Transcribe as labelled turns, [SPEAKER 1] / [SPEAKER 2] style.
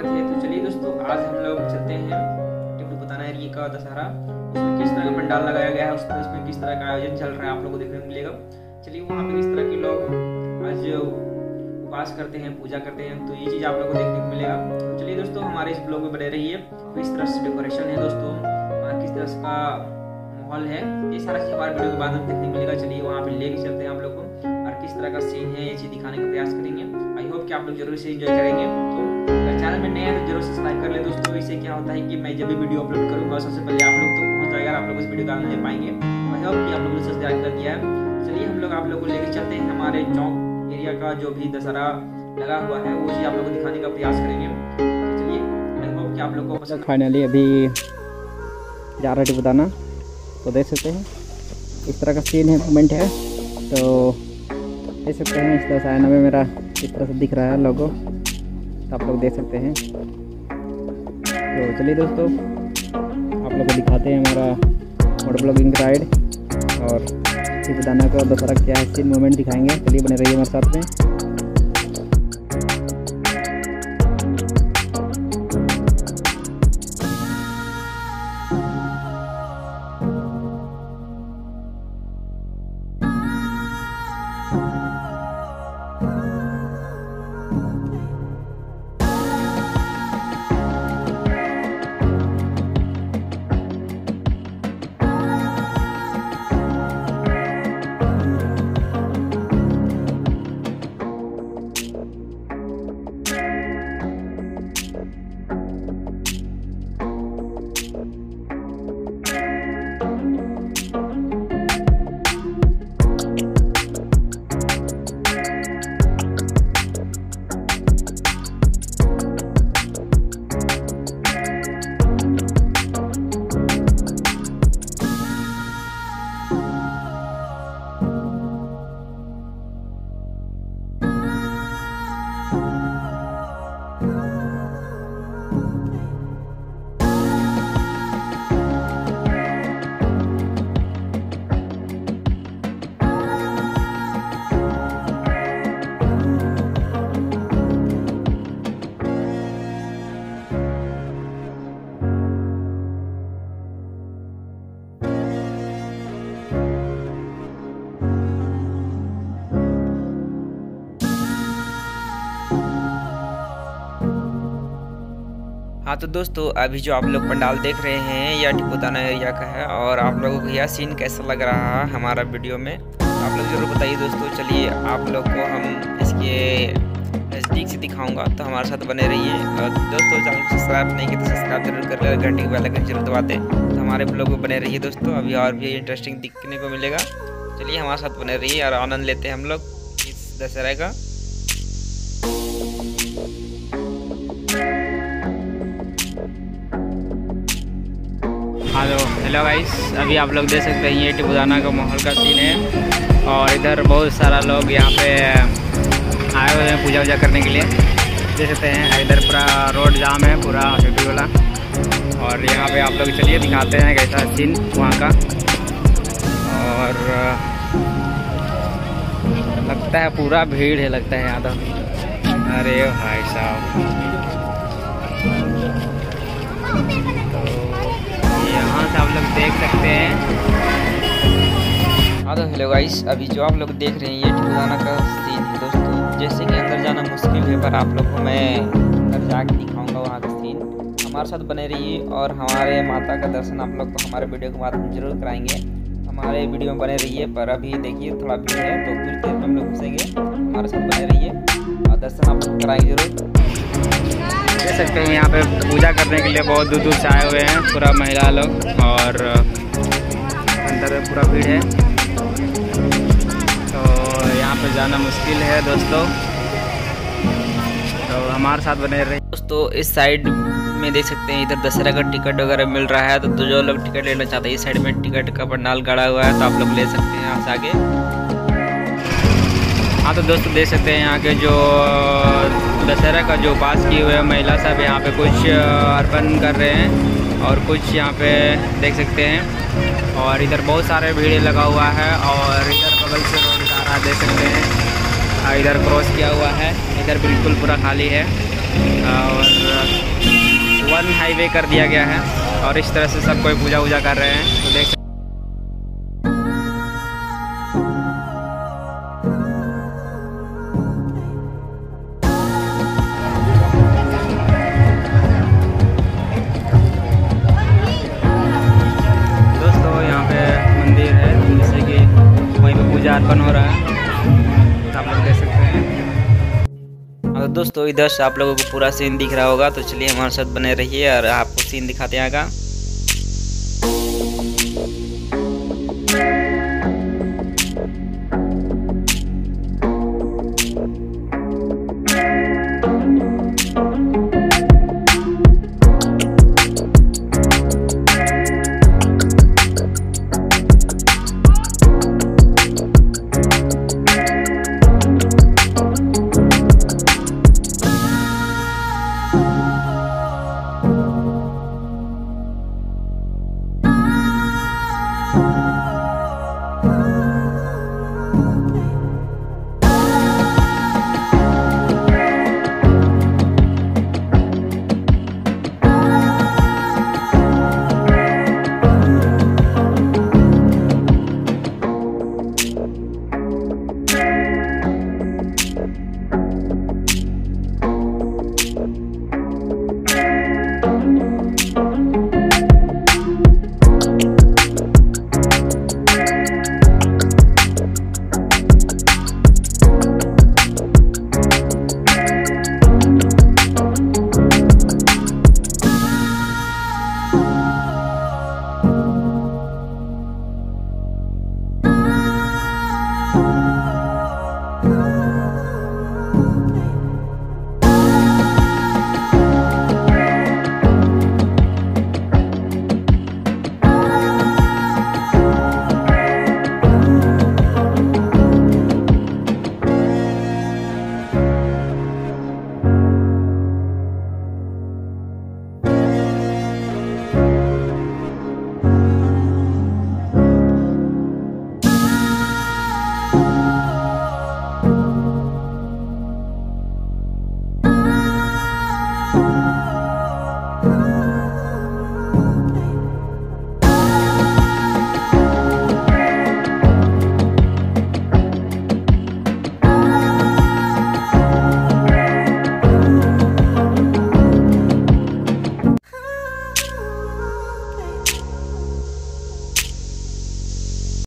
[SPEAKER 1] स्वागत है तो चलिए दोस्तों, आज हम लोग चलते हैं टिप्पू बताना एरिया का दशहरा। उसमें किस तरह का पंडाल लगाया गया है उसमें उसमें किस तरह का आयोजन चल रहा है, आप लोगों को देखने को मिलेगा। चलिए, वहाँ पे किस तरह के लोग आज उपवास करते हैं, पूजा करते हैं तो ये चीज़ आप लोगों को देखने को मिलेगा। तो चलिए दोस्तों, हमारे इस ब्लॉग में बने रहिए। किस तरह से डेकोरेशन है दोस्तों किस तरह का माहौल है, ये सारा चीज़ हमारे वीडियो के बाद देखने को मिलेगा। चलिए, वहाँ पे लेके चलते हैं आप लोग। को और किस तरह का सीन है, ये चीज़ दिखाने का प्रयास करेंगे। आई होप कि आप लोग ज़रूर से एंजॉय करेंगे। तो चैनल में नए हैं तो ज़रूर सब्सक्राइब कर ले दोस्तों, इससे क्या होता है कि मैं जब भी वीडियो अपलोड करूँगा, सबसे पहले आप लोग तो पहुँच जाएगा आप लोग इस वीडियो का आनंद ले पाएँगे। आई होप कि आप लोगों ने सब्सक्राइब कर दिया है। चलिए हम लोग आप लोग को लेकर चलते हैं हमारे चौक एरिया का जो भी दशहरा लगा हुआ है, वो चीज़ आप लोग को दिखाने का प्रयास करेंगे। तो चलिए आई होप कि आप लोग को
[SPEAKER 2] फाइनली अभी जा रहा बताना तो देख सकते हैं, इस तरह का सीन है मोमेंट है। तो देख सकते हैं, इस तरह से आयना में मेरा इस तरह से दिख रहा है लोगो। तो आप लोग देख सकते हैं। तो चलिए दोस्तों, आप लोग को दिखाते हैं हमारा मोटर ब्लॉगिंग राइड और इस दाना का दशहरा क्या है मूवमेंट दिखाएँगे। चलिए बने रहिए हमारे साथ में।
[SPEAKER 1] हाँ तो दोस्तों, अभी जो आप लोग पंडाल देख रहे हैं यह टिपुताना एरिया का है, और आप लोगों को यह सीन कैसा लग रहा है हमारा वीडियो में, आप लोग ज़रूर बताइए दोस्तों। चलिए, आप लोग को हम इसके नज़दीक से दिखाऊँगा तो हमारे साथ बने रहिए। और दोस्तों, चैनल को सब्सक्राइब नहीं किया तो सब्सक्राइब ज़रूर कर घंटे के बेल ज़रूर दबाते तो हमारे ब्लॉग में बने रहिए दोस्तों। अभी और भी इंटरेस्टिंग दिखने को मिलेगा। चलिए, हमारे साथ बने रहिए और आनंद लेते हैं हम लोग। इस दशहरा का
[SPEAKER 2] हाँ तो हेलो गाइस अभी आप लोग देख सकते हैं ये टिपुदाना का माहौल का सीन है। और इधर बहुत सारा लोग यहाँ पे आए हुए हैं पूजा वूजा करने के लिए। देख सकते हैं, इधर पूरा रोड जाम है, पूरा सिटी वाला। और यहाँ पे आप लोग चलिए, दिखाते हैं कैसा सीन वहाँ का। और लगता है पूरा भीड़ है, लगता है यहाँ तो। अरे भाई साहब। से आप लोग देख सकते हैं।
[SPEAKER 1] हाँ तो हेलो गाइस, अभी जो आप लोग देख रहे हैं, ये ठिकाना का सीन है दोस्तों। जैसे कि अंदर जाना मुश्किल है, पर आप लोग को मैं अंदर जाके दिखाऊँगा वहाँ का सीन। हमारे साथ बने रहिए और हमारे माता का दर्शन आप लोग को हमारे वीडियो के माध्यम ज़रूर कराएँगे। हमारे वीडियो में बने रहिए, पर अभी देखिए थोड़ा भीड़ है तो कुछ देर में हम लोग घुसेंगे। हमारे साथ बने रहिए। और दर्शन आप लोग कराएँगे ज़रूर।
[SPEAKER 2] देख सकते हैं यहाँ पे पूजा करने के लिए बहुत दूर दूर से आए हुए हैं पूरा महिला लोग और अंदर पूरा भीड़ है। तो यहाँ पे जाना मुश्किल है दोस्तों। तो हमारे साथ बने रहे
[SPEAKER 1] दोस्तों इस साइड में देख सकते हैं इधर दशहरा का टिकट वगैरह मिल रहा है। तो जो लोग टिकट लेना चाहते हैं इस साइड में टिकट का पंडाल गड़ा हुआ है तो आप लोग ले सकते हैं यहाँ से आगे।
[SPEAKER 2] हाँ तो दोस्तों देख सकते हैं यहाँ के जो दशहरा का जो पास किए हुए महिला साहब, यहाँ पे कुछ अर्पण कर रहे हैं और कुछ यहाँ पे देख सकते हैं। और इधर बहुत सारे भीड़ लगा हुआ है और इधर बगल से रोड जा रहा देख सकते हैं।
[SPEAKER 1] इधर क्रॉस किया हुआ है, इधर बिल्कुल पूरा खाली है। और वन हाईवे कर दिया गया है और इस तरह से सब कोई पूजा वूजा कर रहे हैं। दोस्तों, इधर से आप लोगों को पूरा सीन दिख रहा होगा तो चलिए हमारे साथ बने रहिए और आपको सीन दिखाते हैं आगा।